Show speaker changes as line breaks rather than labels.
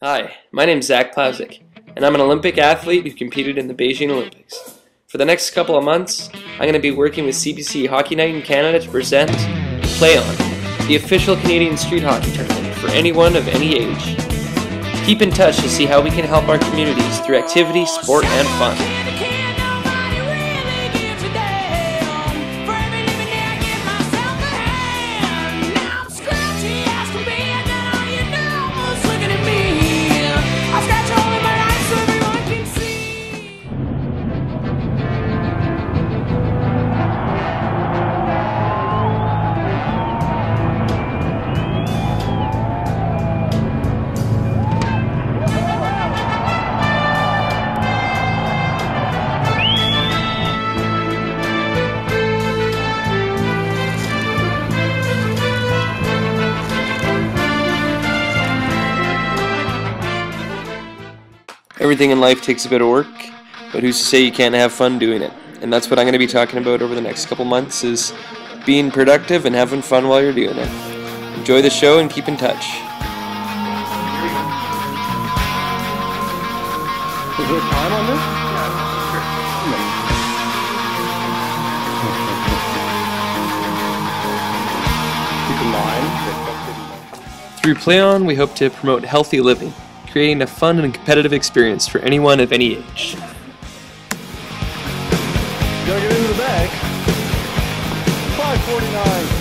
Hi, my name's Zac Plavsic, and I'm an Olympic athlete who competed in the Beijing Olympics. For the next couple of months, I'm going to be working with CBC Hockey Night in Canada to present Play On, the official Canadian street hockey tournament for anyone of any age. Keep in touch to see how we can help our communities through activity, sport, and fun. Everything in life takes a bit of work, but who's to say you can't have fun doing it? And that's what I'm going to be talking about over the next couple months is being productive and having fun while you're doing it. Enjoy the show and keep in touch.
Is there time on this? Keep in mind that
Through PlayOn, we hope to promote healthy living, creating a fun and competitive experience for anyone of any age.
Gotta get into the back. 549.